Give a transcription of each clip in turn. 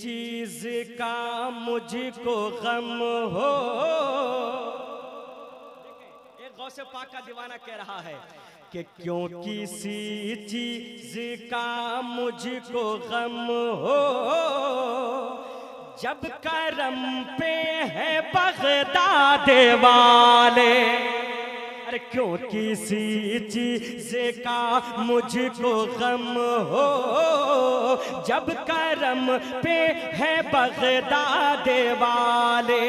चीज़ का मुझको गम हो। एक गौ से पाक का दीवाना कह रहा है कि क्यों किसी चीज़ का मुझको गम हो? जब करम पे है बगदाद वाले क्यों किसी चीज़ का मुझको गम हो। जब करम पे है बगदाद वाले।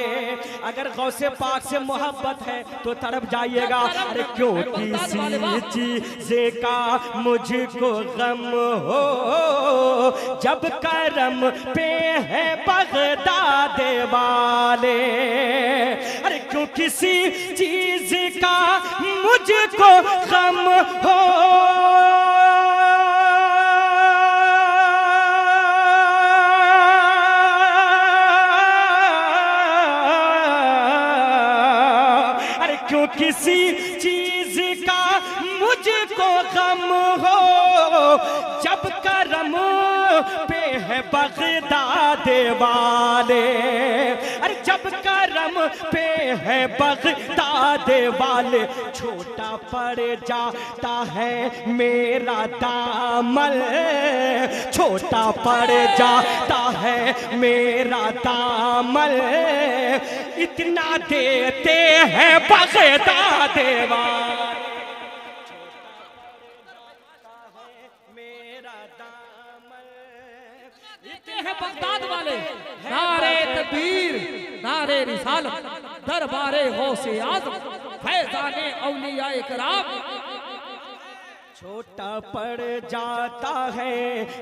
अगर गौसे पाक से मोहब्बत है तो तरफ़ जाइएगा। अरे क्यों किसी चीज़ का मुझको गम हो। जब करम पे है बगदाद वाले। अरे क्यों किसी चीज़ का मुझको गम हो। अरे क्यों किसी चीज़ का मुझको गम हो? जब करम पे है बगदाद वाले। करम पे है बगदाद वाले। छोटा पड़ जाता है मेरा दामल। छोटा पड़ जाता है मेरा दामल। इतना देते हैं बगदाद वाले। हैं बगदाद वाले। नारे तकबीर नारे रिसालत दरबारे गौसे आज़म फैजाने औलियाए कराम। छोटा पड़ जाता है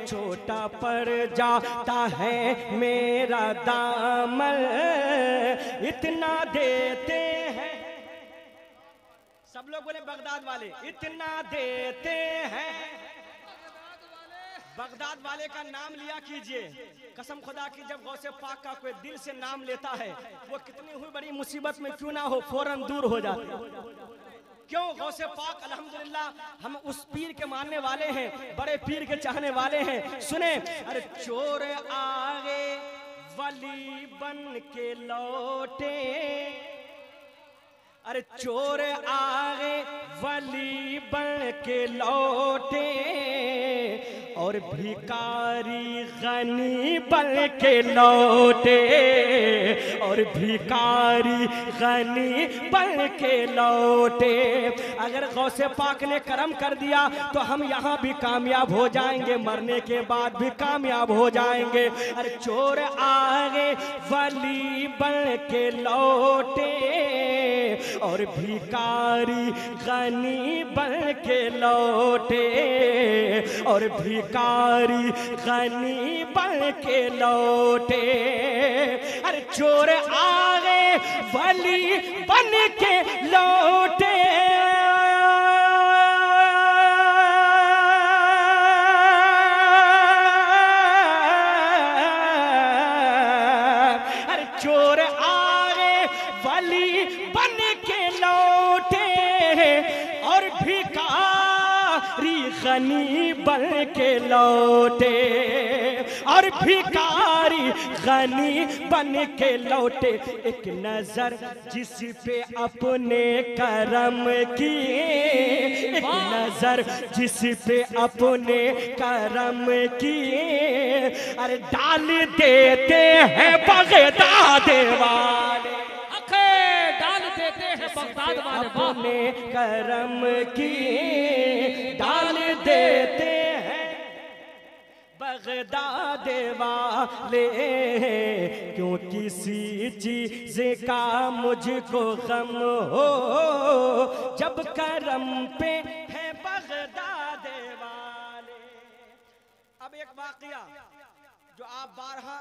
छोटा पड़ जाता है मेरा दामन इतना देते हैं। सब लोग बोले बगदाद वाले इतना देते हैं। बगदाद वाले का नाम लिया कीजिए। कसम खुदा की जब गौसे पाक का कोई दिल से नाम लेता है, वो कितनी हुई बड़ी मुसीबत में क्यों ना हो, फ़ौरन दूर हो जाता है। क्यों? गौसे पाक, अल्हम्दुलिल्लाह, हम उस पीर के मानने वाले हैं, बड़े पीर के चाहने वाले हैं। सुने, अरे चोर आगे, वली बन के लौटे। अरे चोर आगे, वली बन के लौटे। और भिकारी गनी बल के लौटे, और भिकारी गनी बल के लौटे। अगर गौसे पाक ने कर्म कर दिया तो हम यहाँ भी कामयाब हो जाएँगे, मरने के बाद भी कामयाब हो जाएँगे। अरे चोर आगे, वली बल के लौटे। और भिकारी गनी बन के लौटे। और भिकारी गनी बन के लौटे। अरे चोर आ गए, बली बन के लौटे। गनी बन के लौटे और भिकारी गनी बन के लौटे। एक नज़र जिस पे अपने करम किए एक नज़र जिस पे अपने करम किए अरे डाल देते हैं बगदाद वाले। अखे डाल देते हैं बगदाद वाले। अपने करम की। बगदाद वाले क्यों किसी चीज़ का मुझको गम हो? जब करम पे है बगदाद वाले अब एक वाकया जो आप बारहा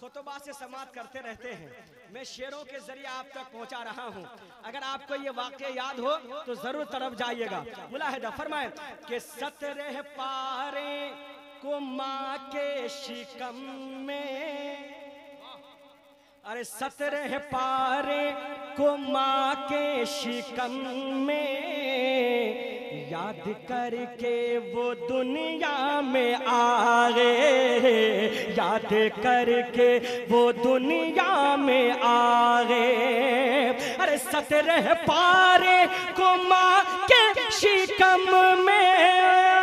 खुतबा से समाप्त करते रहते हैं, मैं शेरों के ज़रिए आप तक पहुँचा रहा हूँ। अगर आपको ये वाक्य याद हो तो ज़रूर तरफ़ जाइएगा। मुलाहिदा, फरमाए कि सतरह पारे को माँ के शिकम में। अरे सतरह पारे को माँ के शिकम में। याद करके वो दुनिया में आ गए याद करके वो दुनिया में आ गए अरे सतरह पारे को माँ के शिकम में।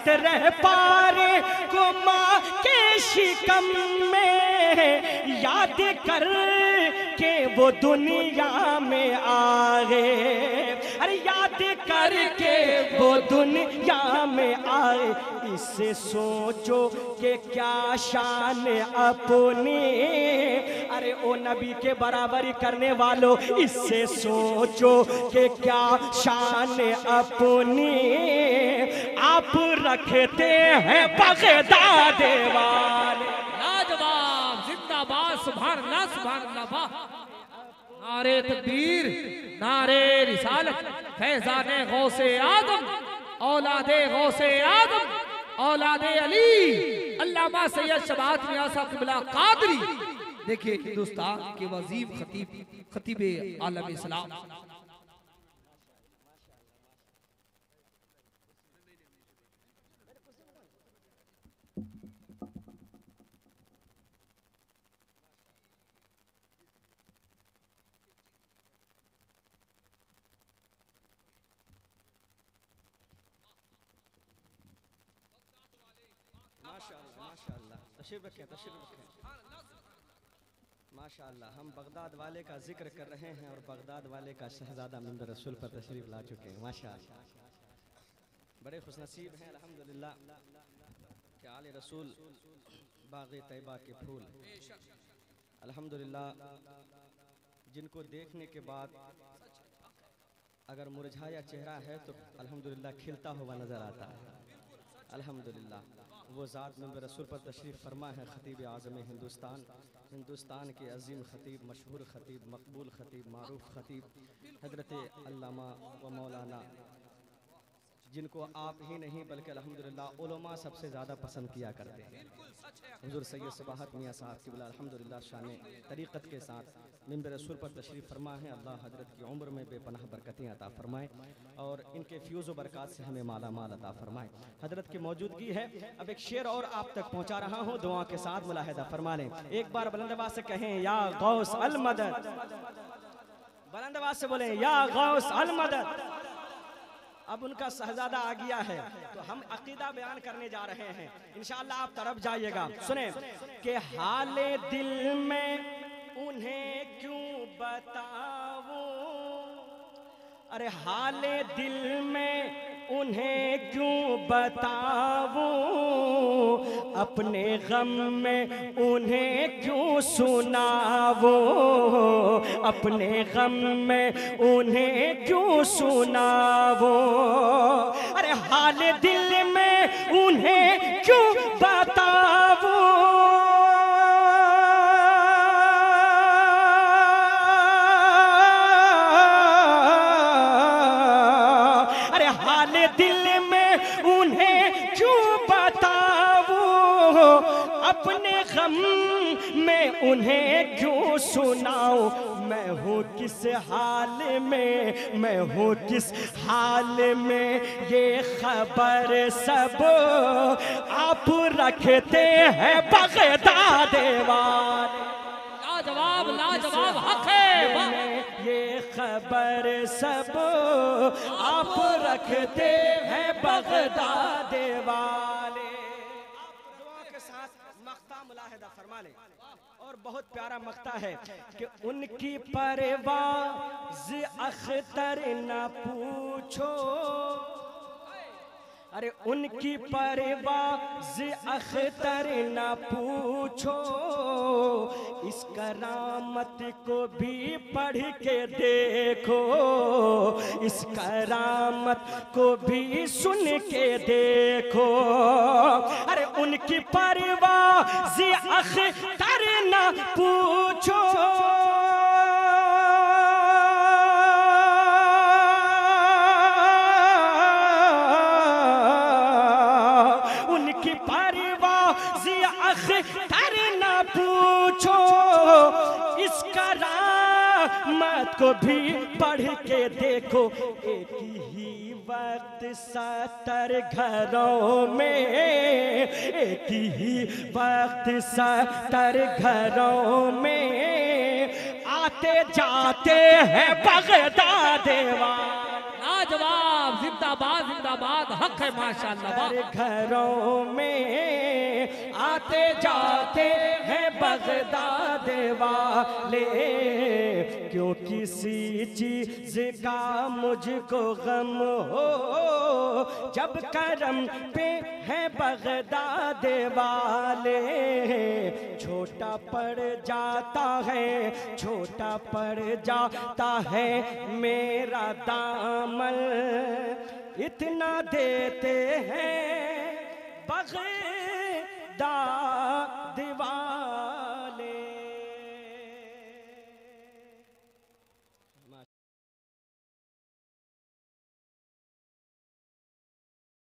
सतरह पारे को माँ के शिकम में। याद कर के वो दुनिया में आ गए अरे याद करके वो दुनिया में आए इससे सोचो कि क्या शान अपनी। अरे ओ नबी के बराबरी करने वालों इससे सोचो कि क्या शान अपनी। आप रखते हैं बगदाद वाले। लाजवाब, जिंदाबाद सुभान अल्लाह सुभान अल्लाह नारे तकबीर नारे रिसालत, फैजाने गौसे आदम औलादे गौसे आदम, औलादे अली, अल्लामा सैयद शबात मियाँ साहब किबला कादरी। देखिए हिंदुस्तान के वजीब खतीब खतीब आलम इस्लाम तशरीफ़ रखें हम बगदाद वाले का ज़िक्र कर रहे हैं और बगदाद वाले का शहजादा मिंबर रसूल पर तशरीफ़ ला चुके हैं। माशाअल्लाह बड़े खुशनसीब हैं, अल्हम्दुलिल्लाह। कि आल रसूल? बाग तैयबा के फूल। अल्हम्दुलिल्लाह। जिनको देखने के बाद अगर मुरझाया चेहरा है तो अल्हम्दुलिल्लाह खिलता हुआ नज़र आता है। अल्हम्दुलिल्लाह। वो ज़ात नंबर रसूल पर तशरीफ़ फरमा है, ख़तीब आज़म हिंदुस्तान। हिंदुस्तान के अजीम ख़तीब, मशहूर ख़तीब, मकबूल ख़तीब, मारूफ ख़तीब, हज़रत अल्लामा व मौलाना जिनको आप ही नहीं, बल्कि अल्हम्दुलिल्लाह उलमा सबसे ज़्यादा पसंद किया करते हैं। हुजूर सैयद सबाहत मियाँ साहब की अल्हम्दुलिल्लाह शान तरीक़त के साथ मिम्बर रसूल पर तशरीफ़ फरमा है। अल्लाह हज़रत की उम्र में बेपनाह बरकतें अता फरमाए और इनके फ्यूज़ बरक़ात से हमें माला माल अता फरमाए। हज़रत की मौजूदगी है। अब एक शेर और आप तक पहुँचा रहा हूँ। दुआ के साथ मुलाहिदा फरमा लें। एक बार बुलंदबाज से कहें, या गौस अलमदद बुलंदबाज से बोलें, या गौस अल मदद। अब उनका शहजादा आ गया है। तो हम अकीदा बयान करने जा रहे हैं। इनशाला आप तरफ़ जाइएगा। सुने, के हाल दिल में उन्हें क्यों बताऊँ? अरे हाले दिल में उन्हें क्यों बताऊँ? अपने गम में उन्हें क्यों सुनावो अपने गम में उन्हें क्यों सुनावो अरे हाल दिल में उन्हें क्यों बतावो में उन्हें क्यों सुनाऊं? मैं हूँ किस हाल में? मैं हूँ किस हाल में? ये खबर सब आप रखते हैं बगदाद वाले लाजवाब लाजवाब हक है। ये खबर सब आप रखते हैं बगदाद वाले मुलाहिदा फरमा ले। और बहुत प्यारा मकता है कि उनकी परवाज अख्तर ना पूछो। अरे उनकी परवाज अख्तर न पूछो। इस करामत को भी पढ़ के देखो। इस करामत को भी सुन के देखो। अरे उनकी परवाज अख्तर न पूछो। अख्तर न पूछो, इसका करामत को भी पढ़ के देखो। एक ही वक्त सतर घरों में, एक ही वक्त सतर घरों में आते जाते हैं बगदाद वाले लाजवाब जिंदाबाद जिंदाबाद, हक है माशाल्लाह। घरों में आते जाते हैं बगदाद वाले। क्यों किसी चीज़ का मुझको गम हो? जब करम पे है बगदाद वाले। छोटा पड़ जाता है, छोटा पड़ जाता है मेरा दामन। इतना देते हैं बगदाद